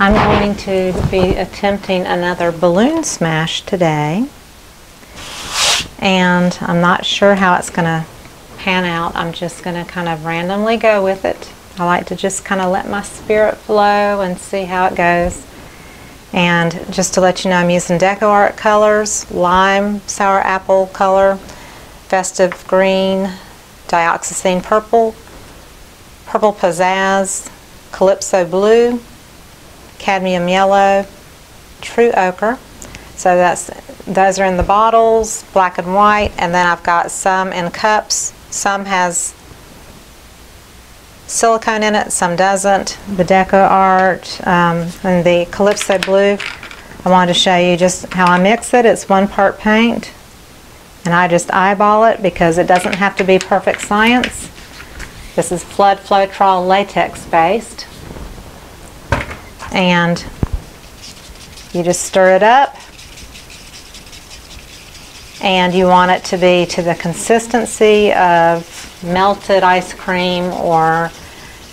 I'm going to be attempting another balloon smash today. And I'm not sure how it's going to pan out. I'm just going to kind of randomly go with it. I like to just kind of let my spirit flow and see how it goes. And just to let you know, I'm using DecoArt colors, lime, sour apple color, festive green, dioxazine purple, purple pizazz, calypso blue, cadmium yellow, true ochre. So that's those are in the bottles, black and white, and then I've got some in cups. Some has silicone in it, some doesn't. The DecoArt um, and the Calypso Blue. I wanted to show you just how I mix it. It's one part paint, and I just eyeball it because it doesn't have to be perfect science. This is Flood Floetrol latex based and you just stir it up and you want it to be to the consistency of melted ice cream or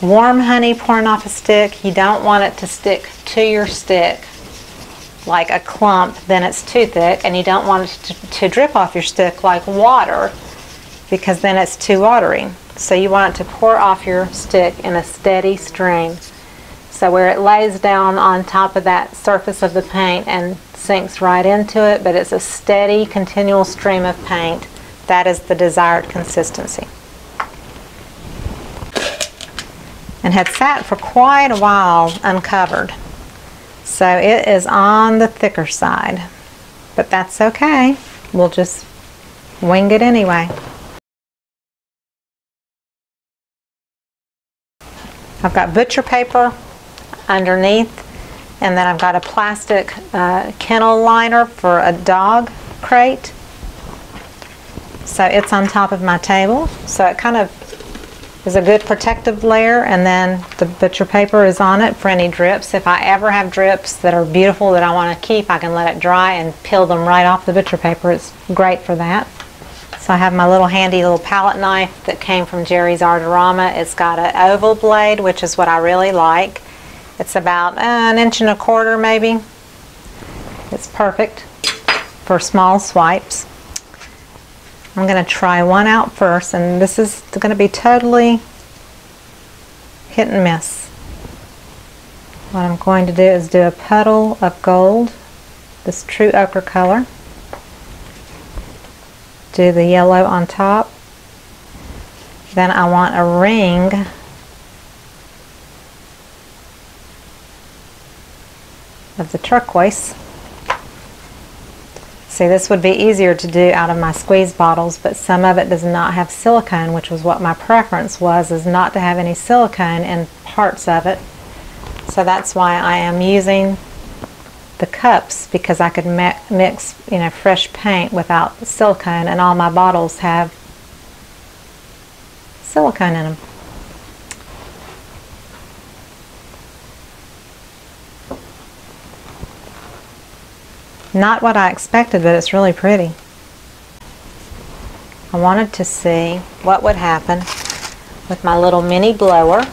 warm honey pouring off a stick. You don't want it to stick to your stick like a clump, then it's too thick, and you don't want it to, to drip off your stick like water because then it's too watery. So you want it to pour off your stick in a steady stream. So where it lays down on top of that surface of the paint and sinks right into it, but it's a steady, continual stream of paint. That is the desired consistency. And had sat for quite a while uncovered. So it is on the thicker side, but that's okay. We'll just wing it anyway. I've got butcher paper underneath. And then I've got a plastic uh, kennel liner for a dog crate. So it's on top of my table. So it kind of is a good protective layer and then the butcher paper is on it for any drips. If I ever have drips that are beautiful that I want to keep, I can let it dry and peel them right off the butcher paper. It's great for that. So I have my little handy little palette knife that came from Jerry's Artorama. It's got an oval blade, which is what I really like. It's about an inch and a quarter maybe. It's perfect for small swipes. I'm going to try one out first and this is going to be totally hit and miss. What I'm going to do is do a puddle of gold, this true ochre color. Do the yellow on top. Then I want a ring of the turquoise. See, this would be easier to do out of my squeeze bottles, but some of it does not have silicone, which was what my preference was, is not to have any silicone in parts of it. So that's why I am using the cups because I could mix, you know, fresh paint without silicone, and all my bottles have silicone in them. Not what I expected, but it's really pretty. I wanted to see what would happen with my little mini blower.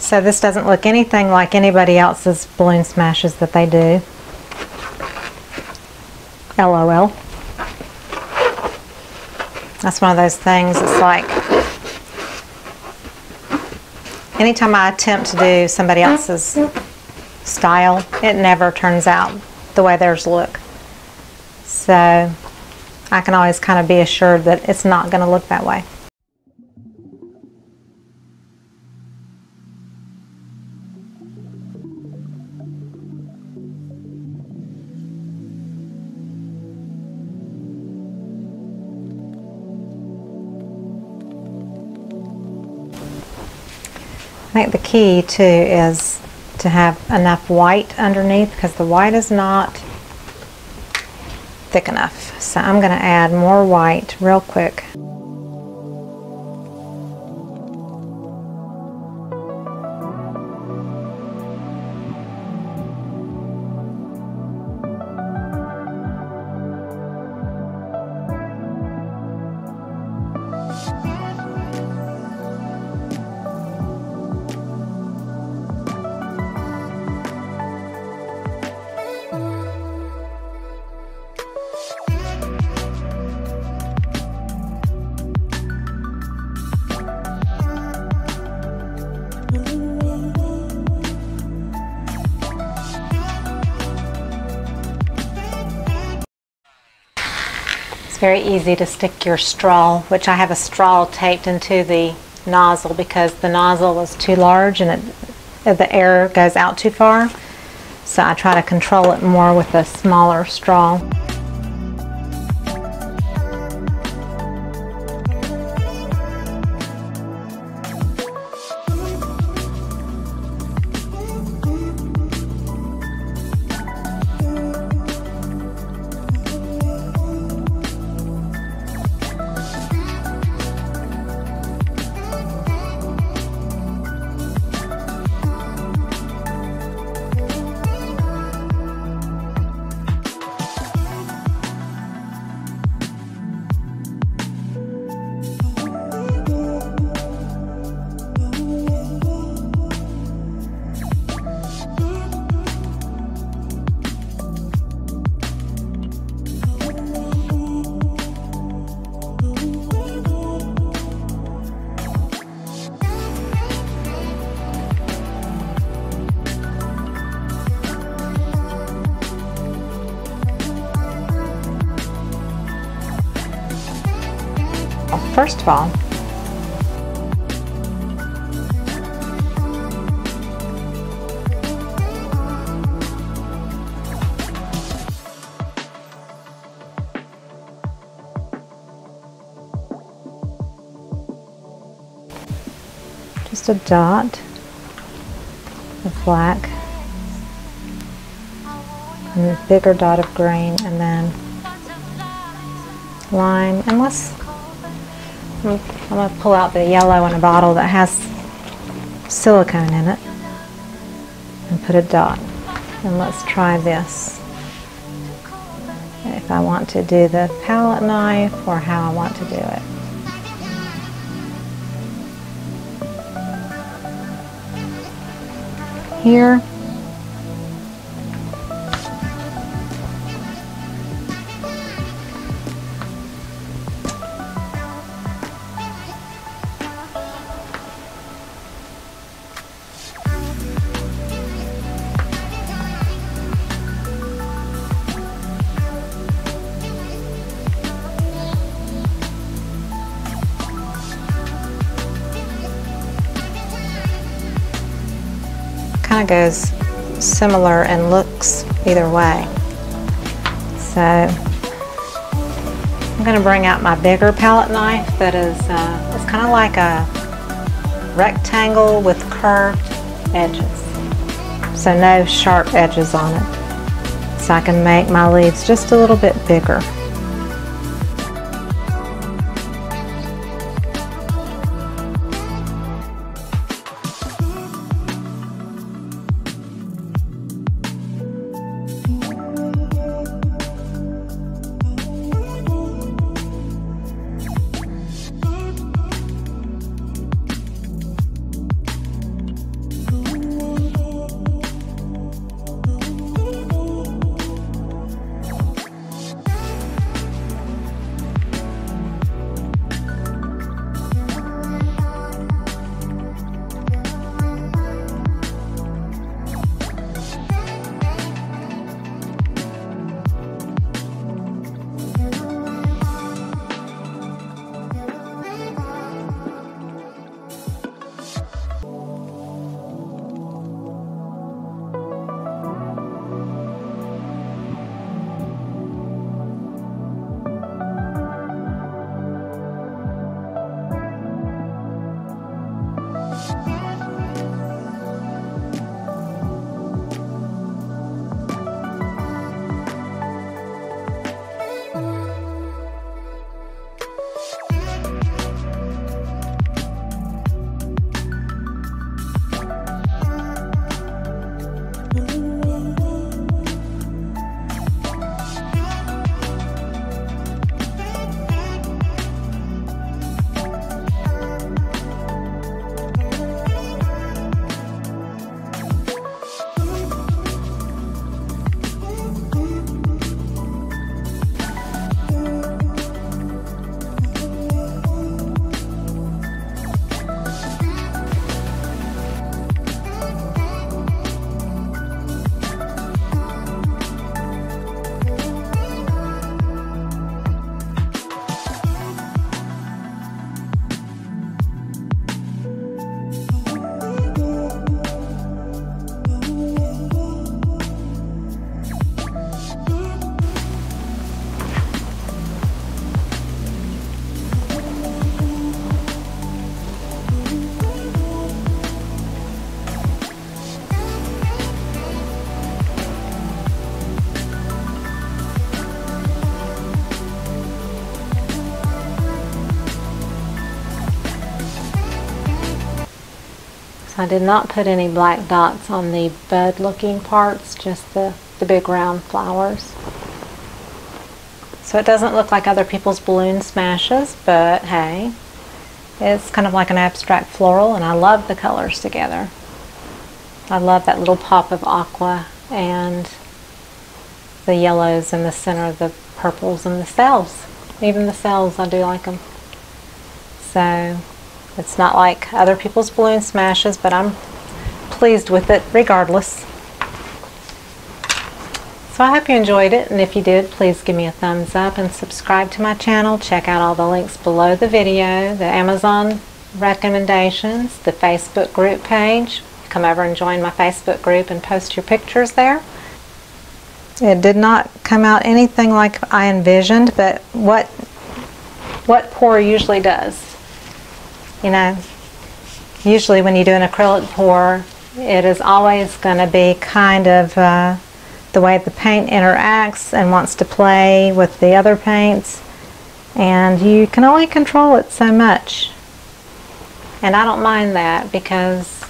So this doesn't look anything like anybody else's balloon smashes that they do. LOL. That's one of those things, it's like anytime I attempt to do somebody else's style, it never turns out the way theirs look. So I can always kind of be assured that it's not going to look that way. Think the key too is to have enough white underneath because the white is not thick enough. So I'm going to add more white real quick. It's very easy to stick your straw, which I have a straw taped into the nozzle because the nozzle is too large and it, the air goes out too far. So I try to control it more with a smaller straw. First of all, just a dot of black. And a bigger dot of green and then line and let's I'm going to pull out the yellow in a bottle that has silicone in it and put a dot. And let's try this. If I want to do the palette knife or how I want to do it. Here goes similar and looks either way. So I'm going to bring out my bigger palette knife that is uh, it's kind of like a rectangle with curved edges. So no sharp edges on it. So I can make my leaves just a little bit bigger. I did not put any black dots on the bud looking parts, just the, the big round flowers. So it doesn't look like other people's balloon smashes, but hey, it's kind of like an abstract floral and I love the colors together. I love that little pop of aqua and the yellows in the center, the purples and the cells. Even the cells, I do like them. So it's not like other people's balloon smashes, but I'm pleased with it regardless. So I hope you enjoyed it, and if you did, please give me a thumbs up and subscribe to my channel. Check out all the links below the video, the Amazon recommendations, the Facebook group page. Come over and join my Facebook group and post your pictures there. It did not come out anything like I envisioned, but what what pour usually does. You know, usually when you do an acrylic pour, it is always going to be kind of uh, the way the paint interacts and wants to play with the other paints. And you can only control it so much. And I don't mind that because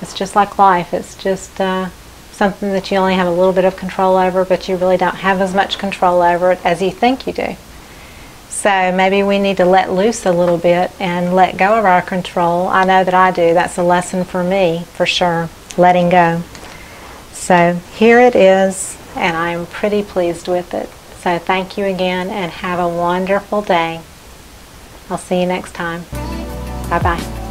it's just like life. It's just uh, something that you only have a little bit of control over but you really don't have as much control over it as you think you do so maybe we need to let loose a little bit and let go of our control I know that I do that's a lesson for me for sure letting go so here it is, and I'm pretty pleased with it. So thank you again, and have a wonderful day. I'll see you next time. Bye-bye.